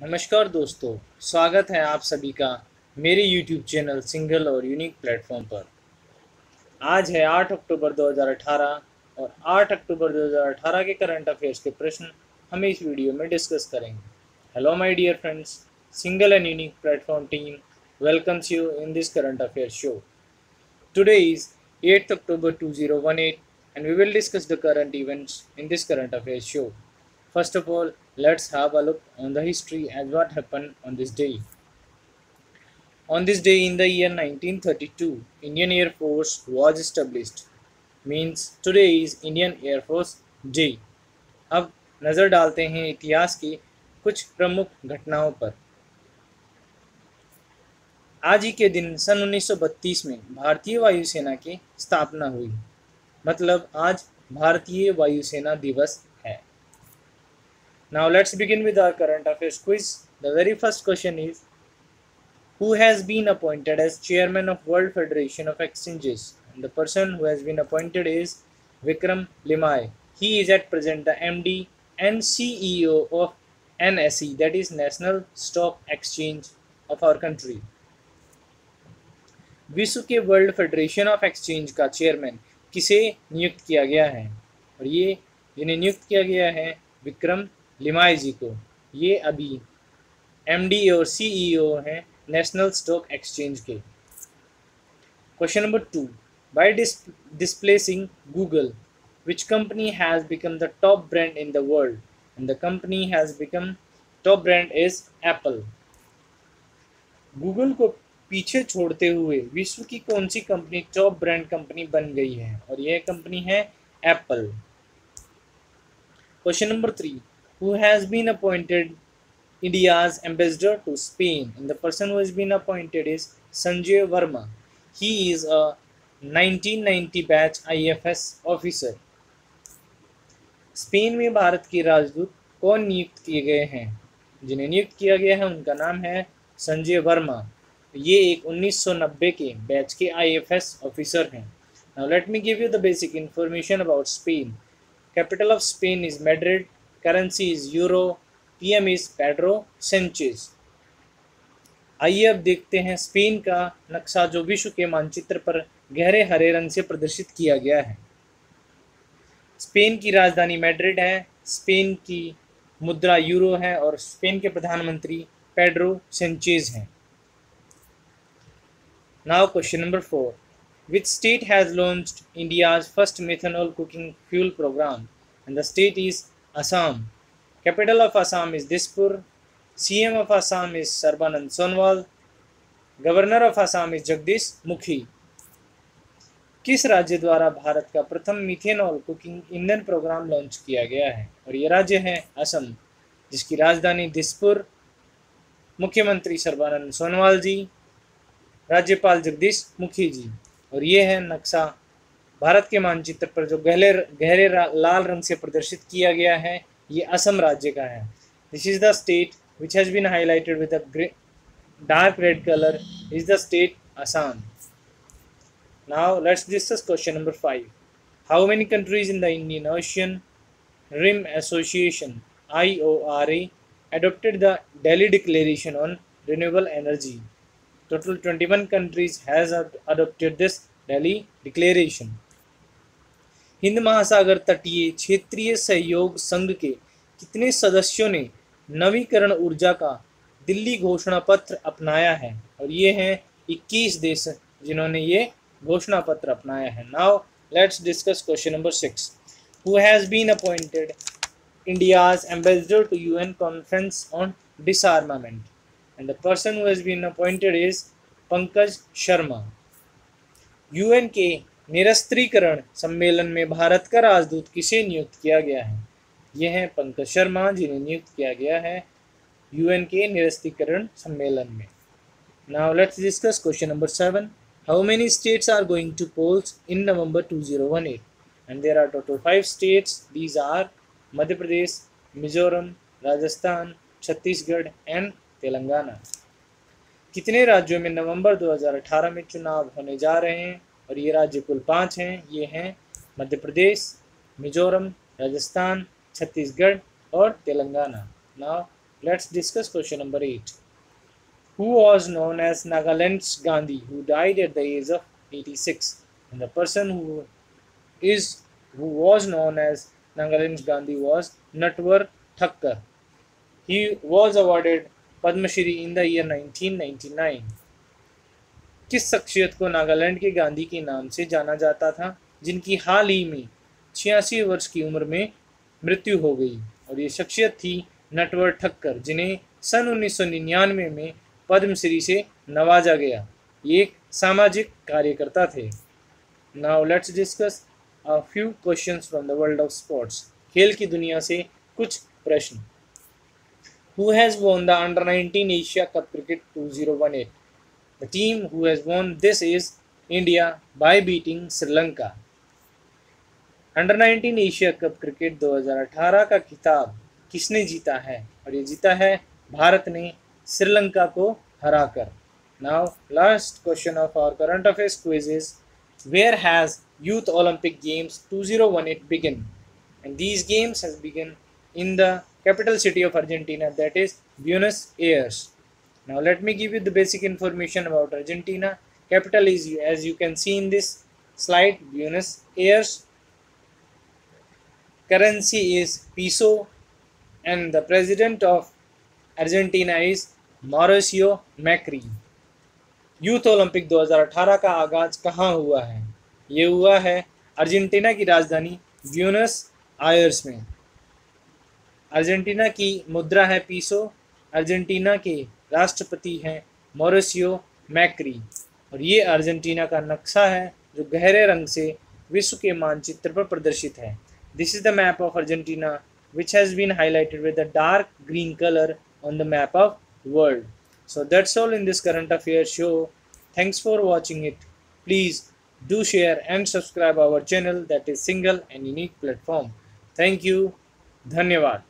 नमस्कार दोस्तों, स्वागत है आप सभी का मेरे YouTube चैनल सिंगल और यूनिक प्लेटफॉर्म पर। आज है 8 अक्टूबर 2018 और 8 अक्टूबर 2018 के करंट अफेयर्स के प्रश्न हम इस वीडियो में डिस्कस करेंगे। Hello my dear friends single and unique platform team welcomes you in this current affair show today is 8th October 2018 and we will discuss the current events in this current affairs show. First of all, let's have a look on the history and what happened on this day. On this day in the year 1932, Indian Air Force was established. Means today is Indian Air Force Day. अब नज़र डालते हैं इतिहास की कुछ प्रमुख घटनाओं पर आज ही के दिन सन 1932 में भारतीय वायुसेना की स्थापना हुई मतलब आज भारतीय वायुसेना दिवस है now let's begin with our current affairs quiz the very first question is who has been appointed as chairman of world federation of exchanges and the person who has been appointed is vikram limai he is at present the md and ceo of nse that is national stock exchange of our country विश्व के world federation of exchange का chairman किसे नियुक्त किया गया है और ये जिन्हें नियुक्त किया गया है विक्रम लिमाय जी को। ये अभी एमडी और सीईओ हैं नेशनल स्टॉक एक्सचेंज के। Question number two by displacing Google which company has become the top brand in the world and the company has become top brand is Apple Google को पीछे छोड़ते हुए विश्व की कौन सी कंपनी टॉप ब्रांड कंपनी बन गई है? और यह कंपनी है Apple question number three who has been appointed India's ambassador to Spain and the person who has been appointed is Sanjay Verma he is a 1990 batch IFS officer Spain में भारत के राजदूत कौन नियुक्त किए गए हैं? जिन्हें नियुक्त किया गया है, उनका नाम है संजय वर्मा। ये एक 1990 के बैच के आईएफएस ऑफिसर हैं। Now let me give you the basic information about Spain capital of Spain is Madrid currency is euro PM is Pedro Sanchez आइए अब देखते हैं स्पेन का नक्शा जो विश्व के मानचित्र पर गहरे हरे रंग से प्रदर्शित किया गया है स्पेन की राजधानी मैड्रिड है, स्पेन की मुद्रा यूरो है और स्पेन के प्रधानमंत्री पेड्रो सेंचेज हैं Now question number 4. Which state has launched India's first methanol cooking fuel program? And the state is Assam. Capital of Assam is Dispur. CM of Assam is Sarbanand Sonwal. Governor of Assam is Jagdish Mukhi. किस राज्य द्वारा भारत का प्रथम methanol cooking ईंधन programme launch किया गया है और ये राज्य है असम, जिसकी राजधानी दिसपुर मुख्यमंत्री सर्बानंद सोनवाल जी, राज्यपाल जगदीश मुखी जी और ये है नक्शा भारत के मानचित्र पर जो गहरे गहरे लाल रंग से प्रदर्शित किया गया है, ये असम राज्य का है। This is the state which has been highlighted with dark red colour is the state Assam now let's discuss question number five how many countries in the Indian Ocean Rim Association I O R A adopted the Delhi Declaration on Renewable Energy? Total 21 countries has adopted this Delhi Declaration. Hind महासागर तटीय क्षेत्रीय सहयोग संघ के कितने सदस्यों ने नवीकरण ऊर्जा का दिल्ली घोषणा पत्र अपनाया है? और ये हैं 21 देश जिन्होंने ये घोषणा पत्र अपनाया है। Now let's discuss question number six who has been appointed India's ambassador to UN Conference on Disarmament and the person who has been appointed is Pankaj Sharma UN के निरस्त्रीकरण सम्मेलन में भारत का राजदूत किसे नियुक्त किया गया है? यह है पंकज शर्मा, जिन्हें नियुक्त किया गया है यूएन के निरस्त्रीकरण सम्मेलन में। Now let's discuss question number seven how many states are going to polls in November 2018 and there are total five states these are Madhya Pradesh Mizoram Rajasthan Chhattisgarh and Telangana कितने राज्यों में नवंबर 2018 में चुनाव होने जा रहे हैं? और ये राज्य कुल पाँच हैं, ये हैं मध्य प्रदेश, मिजोरम, राजस्थान, छत्तीसगढ़ और Telangana. Now let's discuss question number eight who was known as Nagaland Gandhi who died at the age of eighty six the person who is who was known as Nagaland Gandhi was Natwar Thakkar he was awarded Padmashri in the year nineteen ninety nine किस शख्सियत को नागालैंड के गांधी के नाम से जाना जाता था, जिनकी हाल ही में छियासी वर्ष की उम्र में मृत्यु हो गई। और ये शख्सियत थी नटवर ठक्कर, जिन्हें सन 1999 में पद्मश्री से नवाजा गया। ये एक सामाजिक कार्यकर्ता थे। Now let's discuss a few questions from the world of sports. खेल की दुनिया से कुछ प्रश्न। Who has won the under 19 Asia Cup cricket 2018 the team who has won this is India by beating Sri Lanka under 19 Asia Cup cricket 2018 का खिताब किसने जीता है? और ये जीता है भारत ने श्रीलंका को हराकर। Now last question of our current affairs quiz is where has Youth Olympic Games 2018 begin and these games has begin in the capital city of Argentina, that is Buenos Aires. Now let me give you the basic information about Argentina. Capital is as you can see in this slide Buenos Aires currency is peso and the president of Argentina is Mauricio Macri. Youth Olympic 2018 का आगाज़ कहाँ हुआ है ये हुआ है Argentina की राजधानी ब्यूनस आयर्स में अर्जेंटीना की मुद्रा है पीसो अर्जेंटीना के राष्ट्रपति हैं मोरिसियो मैक्री। और ये अर्जेंटीना का नक्शा है, जो गहरे रंग से विश्व के मानचित्र पर प्रदर्शित है। This is the map of Argentina which has been highlighted with the dark green colour on the map of world so that's all in this current affair show thanks for watching it please do share and subscribe our channel that is single and unique platform thank you धन्यवाद